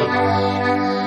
oh you.